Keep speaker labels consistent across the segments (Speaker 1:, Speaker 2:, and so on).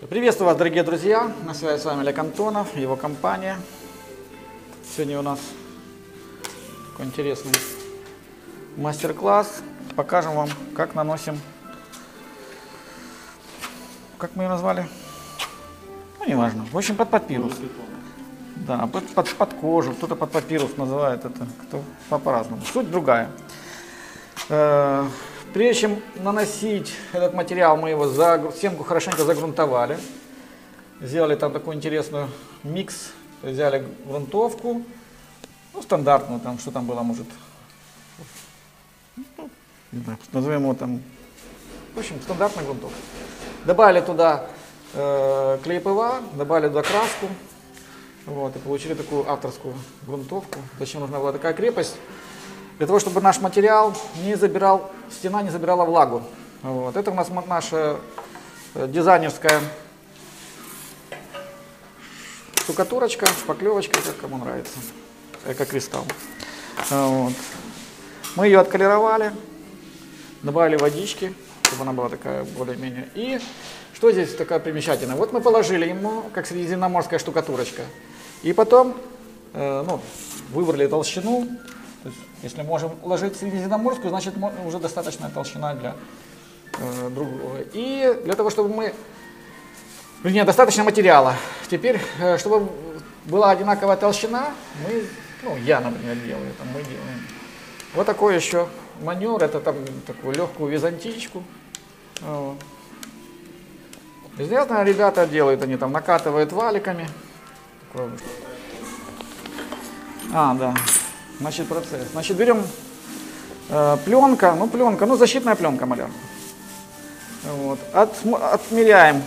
Speaker 1: Приветствую вас, дорогие друзья. На связи с вами Олег Антонов, его компания. Сегодня у нас такой интересный мастер-класс. Покажем вам, как наносим, как мы ее назвали? Ну, неважно. В общем, под папирус. Да, под, под, под кожу, кто-то под папирус называет это, кто по- по-разному. Суть другая. Прежде чем наносить этот материал, мы его за стенку хорошенько загрунтовали. Сделали там такой интересный микс. Взяли грунтовку, ну, стандартную, там, что там было, может, ну, не знаю, назовем его там, в общем, стандартную грунтовку. Добавили туда э, клей ПВА, добавили туда краску, вот, и получили такую авторскую грунтовку. Зачем нужна была такая крепость? Для того, чтобы наш материал не забирал, стена не забирала влагу. Вот. Это у нас наша э, дизайнерская штукатурочка, шпаклевочка, как кому нравится, эко-кристалл. Вот. Мы ее отколеровали, добавили водички, чтобы она была такая более-менее. И что здесь такое примечательное? Вот мы положили ему, как средиземноморская штукатурочка. И потом э, ну, выбрали толщину. Если можем ложить средиземноморскую, значит уже достаточная толщина для э, другого. И для того, чтобы мы Вернее, достаточно материала. Теперь, э, чтобы была одинаковая толщина, мы, ну, я, например, делаю это, мы делаем. Вот такой еще маневр, это там такую легкую византичку. Вот. Известно, ребята делают, они там накатывают валиками. А, да. Значит, процесс. Значит, берем э, пленка, ну, пленка, ну, защитная пленка малярная. Вот. Отм- отмеряем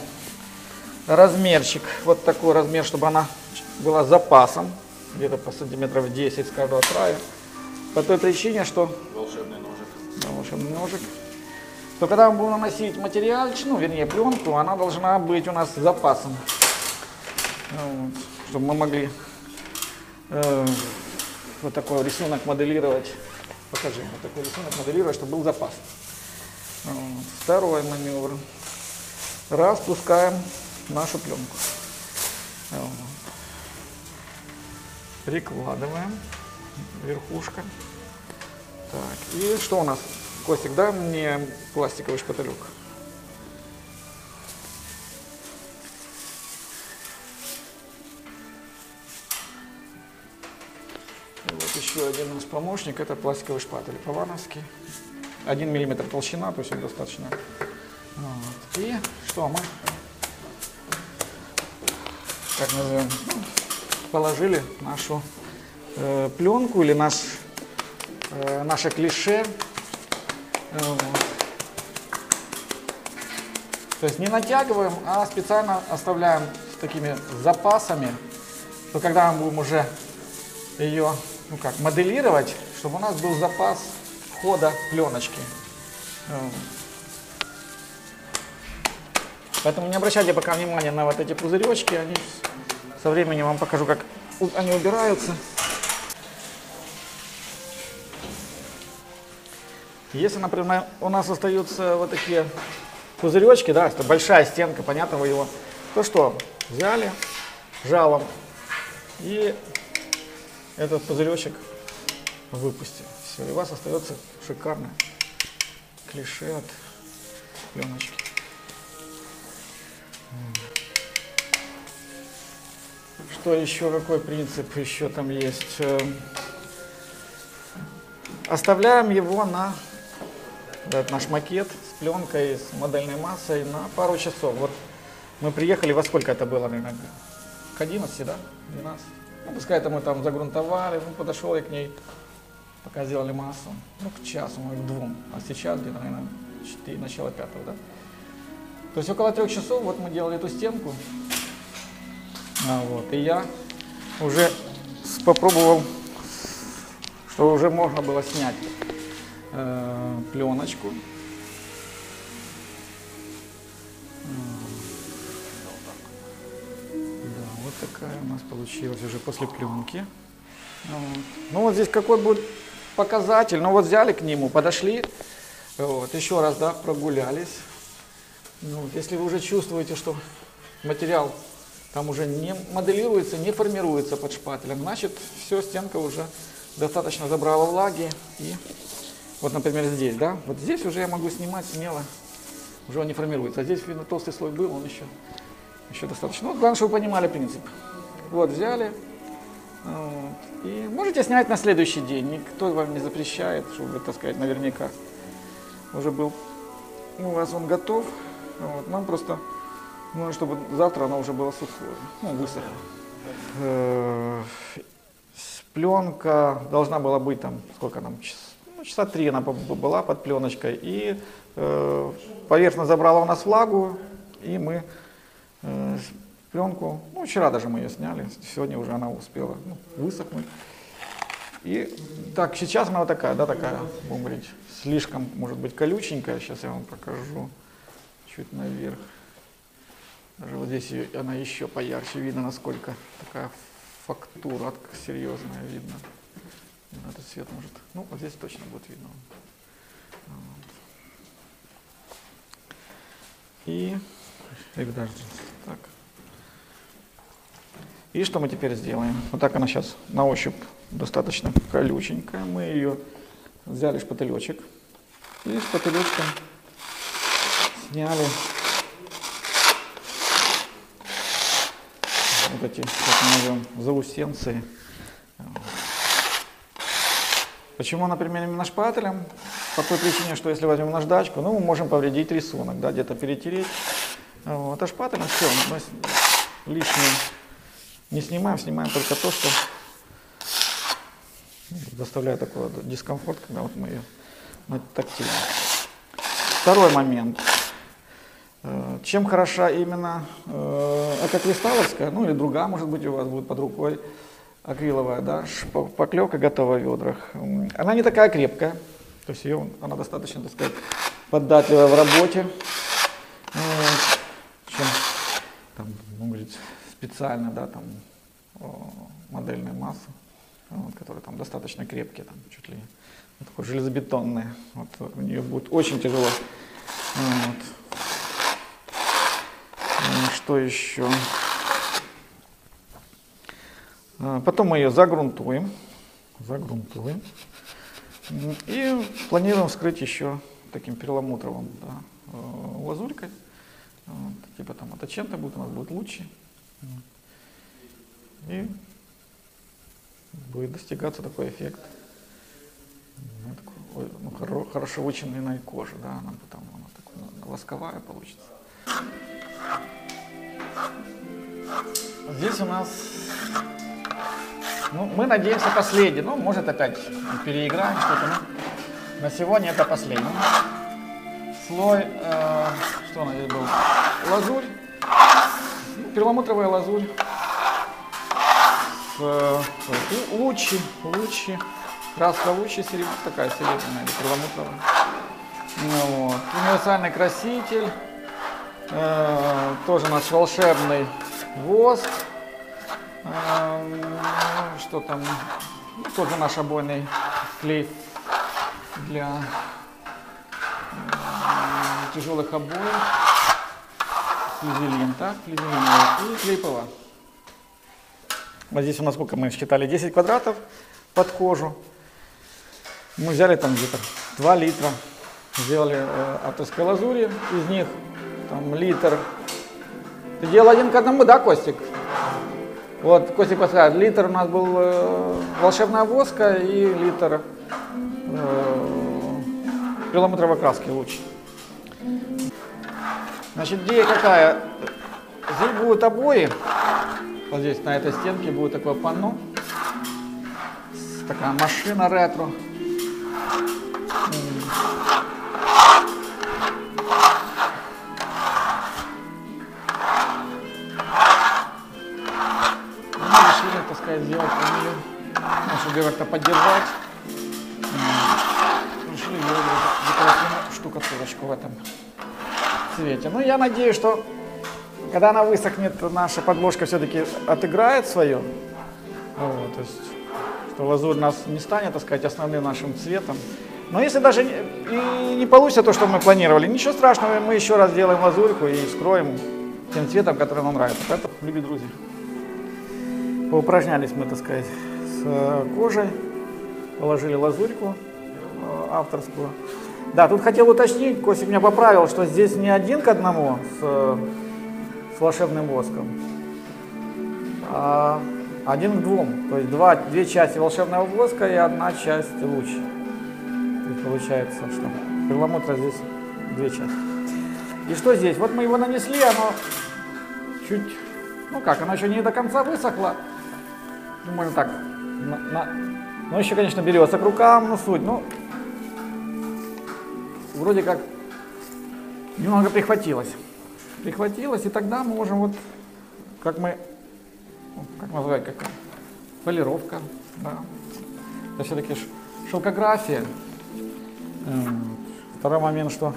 Speaker 1: размерчик, вот такой размер, чтобы она была с запасом, где-то по сантиметров 10 с каждого края. По той причине, что
Speaker 2: Волшебный ножик.
Speaker 1: да, волшебный ножик, то когда мы будем наносить материал, ну, вернее, пленку, она должна быть у нас с запасом. Вот, чтобы мы могли э, вот такой рисунок моделировать. Покажи, вот такой рисунок моделировать, чтобы был запас. Вот. Второй маневр. Распускаем нашу пленку. Вот. Прикладываем. Верхушка. Так, и что у нас? Костик, дай мне пластиковый шпателек. Еще один наш помощник, это пластиковый шпатель Павановский. Один миллиметр толщина, то есть он достаточно. Вот. И что мы, как назовем, ну, положили нашу э, пленку или наш, э, наше клише. Э, вот. То есть не натягиваем, а специально оставляем с такими запасами, то когда мы будем уже ее ну как, моделировать, чтобы у нас был запас входа пленочки. Вот. Поэтому не обращайте пока внимания на вот эти пузыречки, они со временем вам покажу, как они убираются. Если, например, у нас остаются вот такие пузыречки, да, это большая стенка, понятно, вы его, то что, взяли жалом и этот пузыречек выпустили. Все, и у вас остается шикарное клише от пленочки. Что еще, какой принцип еще там есть? Э, Оставляем его на этот наш макет с пленкой, с модельной массой на пару часов. Вот мы приехали, во сколько это было, наверное, к 11, да? 12. Ну, пускай это мы там загрунтовали, ну, подошел я к ней, пока сделали массу, ну, к часу, может, к двум. А сейчас где-то, наверное, 4, начало пятого, да? То есть около трех часов вот мы делали эту стенку. А, вот, и я уже попробовал, что уже можно было снять э, пленочку. Такая у нас получилась уже после пленки. Вот. Ну вот здесь какой будет показатель. Ну вот взяли к нему, подошли, вот, еще раз, да, прогулялись. Ну, если вы уже чувствуете, что материал там уже не моделируется, не формируется под шпателем, значит, все, стенка уже достаточно забрала влаги. И вот, например, здесь, да, вот здесь уже я могу снимать смело, уже он не формируется. А здесь, видно, толстый слой был, он еще, еще достаточно. Вот, главное, чтобы вы понимали принцип. Вот, взяли, вот, и можете снять на следующий день, никто вам не запрещает, чтобы, так сказать, наверняка уже был у вас он готов. Вот, нам просто ну, чтобы завтра оно уже было сухое, ну, высохло. Э, пленка должна была быть там, сколько там, час, ну, часа три она была под пленочкой. И э, поверхность забрала у нас влагу, и мы э, пленку, ну, вчера даже мы ее сняли, сегодня уже она успела ну, высохнуть. И так, сейчас она вот такая, да, такая, будем говорить, слишком, может быть, колюченькая. Сейчас я вам покажу чуть наверх. Даже вот здесь ее, она еще поярче видно, насколько такая фактура серьезная видно. Этот свет может, ну вот здесь точно будет видно. Вот. И, или даже. И что мы теперь сделаем? Вот так она сейчас на ощупь достаточно колюченькая. Мы ее взяли шпателечек и шпателечком сняли вот эти, как мы назовем, заусенцы. Почему, например, именно шпателем? По той причине, что если возьмем наждачку, ну, мы можем повредить рисунок, да, где-то перетереть. Вот, а шпателем все, мы лишнее не снимаем, снимаем только то, что доставляет такой дискомфорт, когда вот мы ее тактильно. Второй момент. Э, чем хороша именно э, экокристалловская, ну или другая, может быть, у вас будет под рукой, акриловая, да, поклевка готова в ведрах. Она не такая крепкая, то есть ее, она достаточно, так сказать, податливая в работе, чем, там, ну, говорить, специально, да, там, модельная масса, вот, которые там достаточно крепкие, там, чуть ли не такой железобетонные. Вот, у нее будет очень тяжело. Вот. Что еще? Потом мы ее загрунтуем. Загрунтуем. И планируем вскрыть еще таким перламутровым да, э, лазурькой. Вот, типа там от Ачента будет, у нас будет лучше. И будет достигаться такой эффект. Ну, такой, ну, хоро, хорошо вычиненной кожи, да, она потом она такая восковая получится. Здесь у нас, ну, мы надеемся последний, ну, может опять переиграем что-то, но на сегодня это последний. Слой, э, что он здесь был? Лазурь, перламутровая лазурь, э, лучи, лучи, краска лучи, такая серебряная или перламутровая. Ну, вот. Универсальный краситель, э, тоже наш волшебный воск. Э, что там? Тоже наш обойный клей для тяжелых обоев. Флизелин, так, флизелин и клей ПВА. Вот здесь у нас сколько мы считали? 10 квадратов под кожу. Мы взяли там где-то 2 литра, сделали э, авторской лазури, из них там литр. Ты делал один к одному, да, Костик? Вот, Костик подскажет, литр у нас был э, волшебного воска и литр э, перламутровой краски луч. Значит, идея какая? Здесь будут обои, вот здесь на этой стенке будет такое панно, такая машина ретро. сказать, сделать фамилию, ну, чтобы как-то поддержать. Решили сделать декоративную штукатурочку в этом цвете. Ну, я надеюсь, что когда она высохнет, наша подложка все-таки отыграет свое. Вот, то есть, что лазурь нас не станет, так сказать, основным нашим цветом. Но если даже и не получится то, что мы планировали, ничего страшного, мы еще раз сделаем лазурьку и скроем тем цветом, который нам нравится. Поэтому, любые друзья, поупражнялись мы, так сказать, с э, кожей, положили лазурьку авторскую. Да, тут хотел уточнить, Костик меня поправил, что здесь не один к одному с, э, с волшебным воском, а один к двум. То есть два, две части волшебного воска и одна часть луч. То получается, что перламутра здесь две части. И что здесь? Вот мы его нанесли, оно чуть, ну как, оно еще не до конца высохло. Думаю, так, на, на, ну еще, конечно, берется к рукам, но суть, ну, вроде как немного прихватилось. Прихватилось, и тогда мы можем вот, как мы, ну, как назвать, как полировка, да. Это все-таки шелкография. Эм, второй момент, что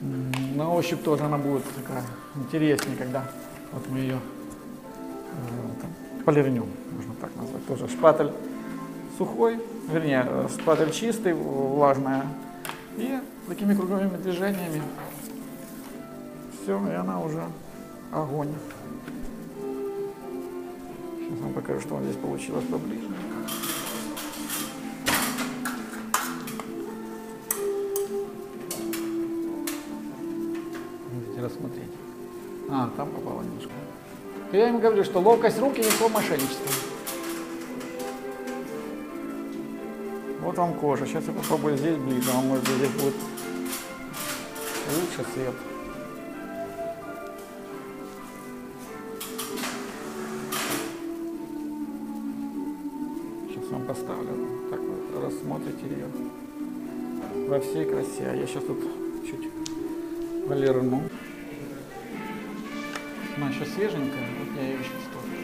Speaker 1: на ощупь тоже она будет такая интереснее, когда вот мы ее э, полирнем, можно так назвать. Тоже шпатель сухой, вернее, э, шпатель чистый, влажная. И такими круговыми движениями все, и она уже огонь. Сейчас вам покажу, что вот здесь получилось поближе. Можете рассмотреть. А, там попало немножко. Я им говорю, что ловкость рук и никакого мошенничества. Вот вам кожа. Сейчас я попробую здесь ближе. Вам может здесь будет лучше свет. Сейчас вам поставлю. Так вы рассмотрите ее во всей красе. А я сейчас тут чуть полирну. Она еще свеженькая. Вот я ее сейчас тоже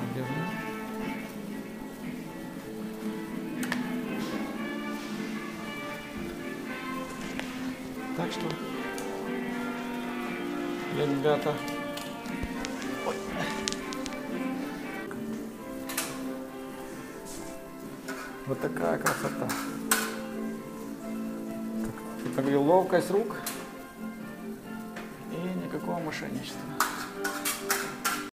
Speaker 1: полирну. Так что, ребята, Ой. вот такая красота. Как я говорил, ловкость рук и никакого мошенничества.